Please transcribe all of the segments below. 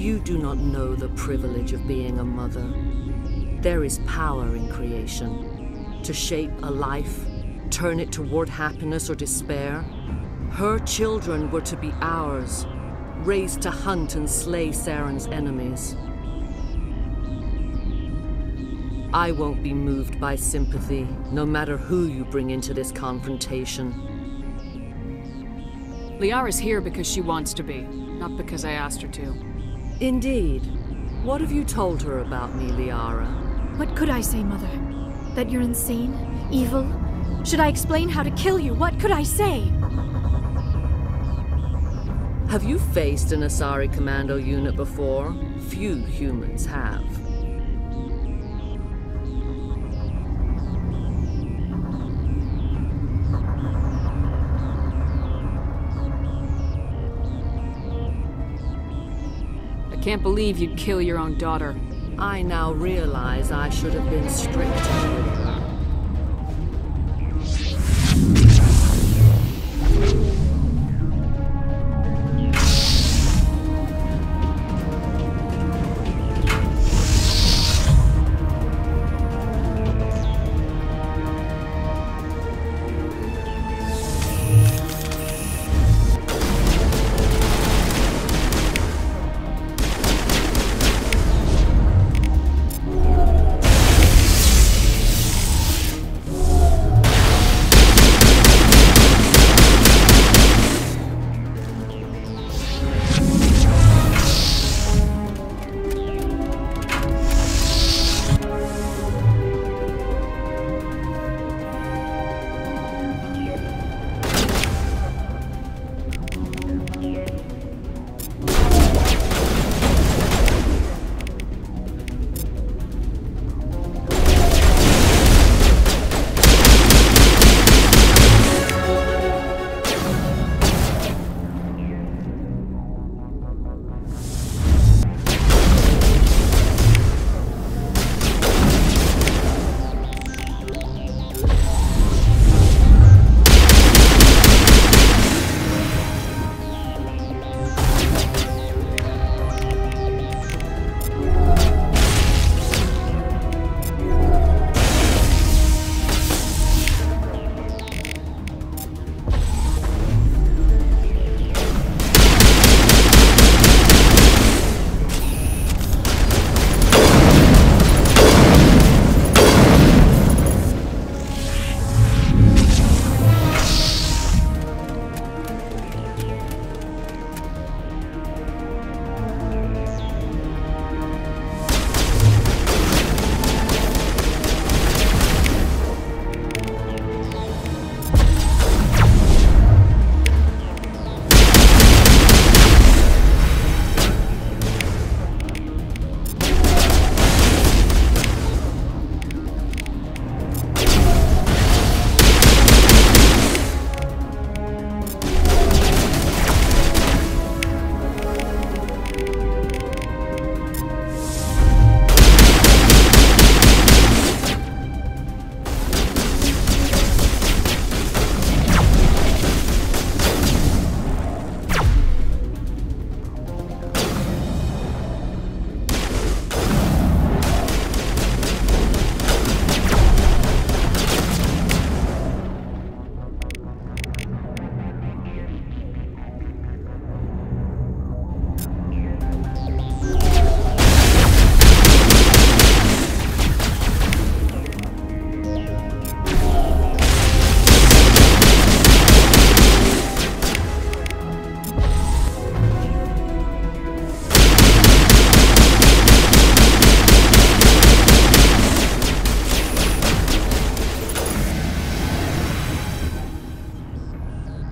You do not know the privilege of being a mother. There is power in creation. To shape a life, turn it toward happiness or despair. Her children were to be ours, raised to hunt and slay Saren's enemies. I won't be moved by sympathy, no matter who you bring into this confrontation. Liara's here because she wants to be, not because I asked her to. Indeed. What have you told her about me, Liara? What could I say, Mother? That you're insane? Evil? Should I explain how to kill you? What could I say? Have you faced an Asari commando unit before? Few humans have. Can't believe you'd kill your own daughter. I now realize I should have been stricter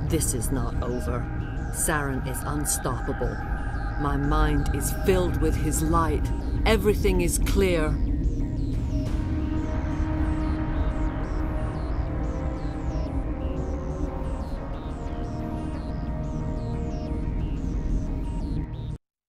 This is not over. Saren is unstoppable. My mind is filled with his light. Everything is clear.